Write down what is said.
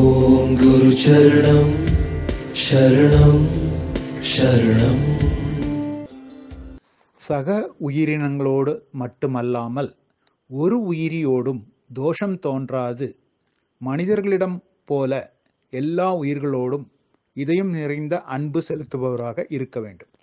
ஓம் குரு சரணம் சரணம் சரணம். சக உயிரினங்களோடு மட்டுமல்லாமல் ஒரு உயிரியோடும் தோஷம் தோன்றாது. மனிதர்களிடம் போல எல்லா உயிர்களோடும் இதயம் நிறைந்த அன்பு செலுத்துபவராக இருக்க வேண்டும்.